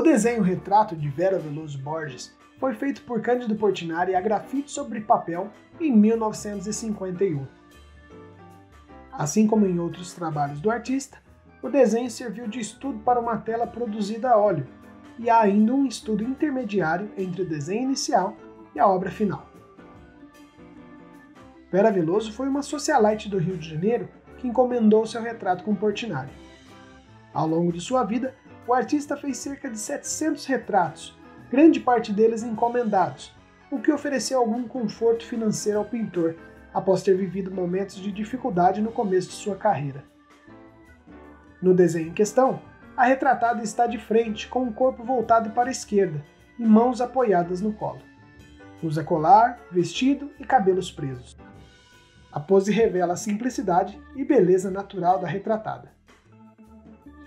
desenho retrato de Vera Veloso Borges foi feito por Cândido Portinari a grafite sobre papel em 1951. Assim como em outros trabalhos do artista, o desenho serviu de estudo para uma tela produzida a óleo, e há ainda um estudo intermediário entre o desenho inicial e a obra final. Vera Veloso foi uma socialite do Rio de Janeiro que encomendou seu retrato com Portinari. Ao longo de sua vida, o artista fez cerca de 700 retratos, grande parte deles encomendados, o que ofereceu algum conforto financeiro ao pintor, após ter vivido momentos de dificuldade no começo de sua carreira. No desenho em questão, a retratada está de frente, com o corpo voltado para a esquerda e mãos apoiadas no colo. Usa colar, vestido e cabelos presos. A pose revela a simplicidade e beleza natural da retratada.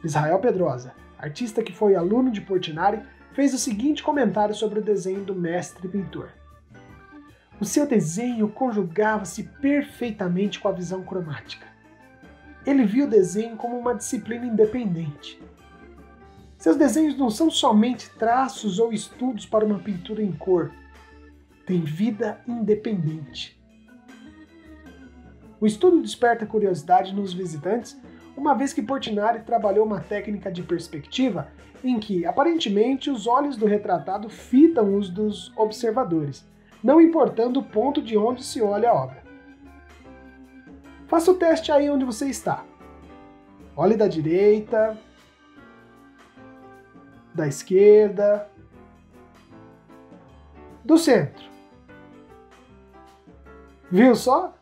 Israel Pedrosa, artista que foi aluno de Portinari, fez o seguinte comentário sobre o desenho do mestre pintor. O seu desenho conjugava-se perfeitamente com a visão cromática. Ele viu o desenho como uma disciplina independente. Seus desenhos não são somente traços ou estudos para uma pintura em cor. Tem vida independente. O estudo desperta curiosidade nos visitantes uma vez que Portinari trabalhou uma técnica de perspectiva em que, aparentemente, os olhos do retratado fitam os dos observadores, não importando o ponto de onde se olha a obra. Faça o teste aí onde você está. Olhe da direita, da esquerda, do centro. Viu só?